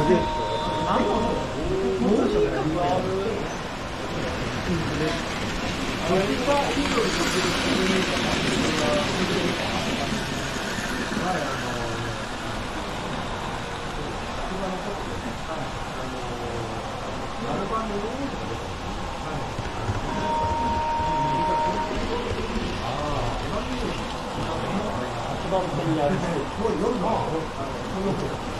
これはキハ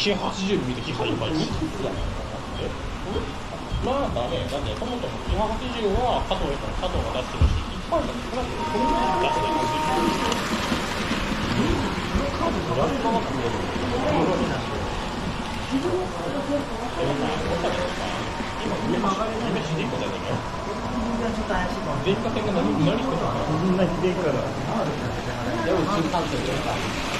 180見て基本が2キだね。まあだね、だってそもそも基本80は加藤が出してるし、一般の少なの出してるし。やるかなと、な。でじゃなか。いかも。電化線、のか。んなでこだ。で、か。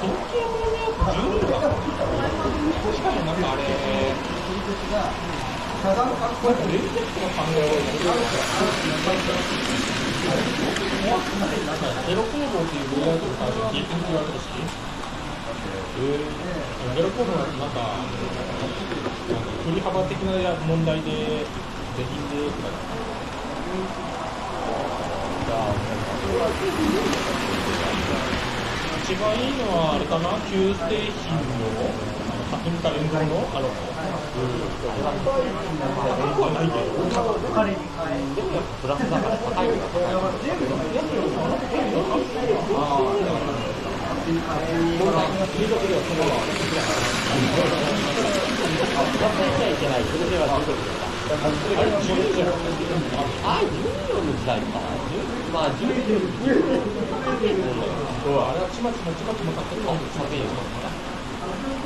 ゼロ工房なんてなんか、振り幅的な問題で、出禁でとか、一番いいのはあれかな、旧製品の、あの、インタ連合の、あの、うん、高くはないけど、でもやっぱプラスだから高いのが高い。あ、14の時代か。まあ、10時、あれはちまちまちまちま買ってるかもしれませんよ。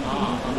ああ、